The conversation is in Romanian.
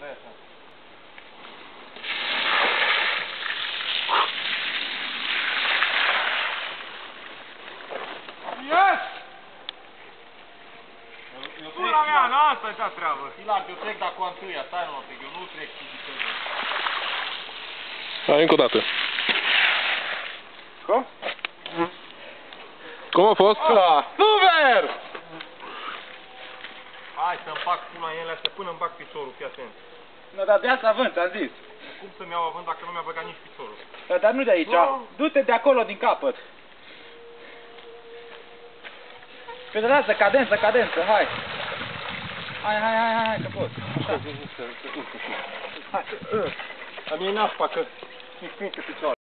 versa. Yes! Pula mea, n-am asta e ta treabă. Ilar, eu trec dacă cu a întâia, stai nu mă trec, eu nu trec cu viteză. Hai încă o dată. Cum? Cum a fost? Oh, super! Hai să-mi bag pula ele astea până îmi bag pisorul, fii atent. No, dar de asta vând, am zis. Cum să-mi iau având dacă nu mi-a băgat nici pisorul? Da, dar nu de aici, no. du-te de acolo din capăt. Păi, Pedalează, cadență, cadență, hai. Hai, hai, hai, hai, hai, că pot. Așa. Hai, să, să, să, să, să, să, să,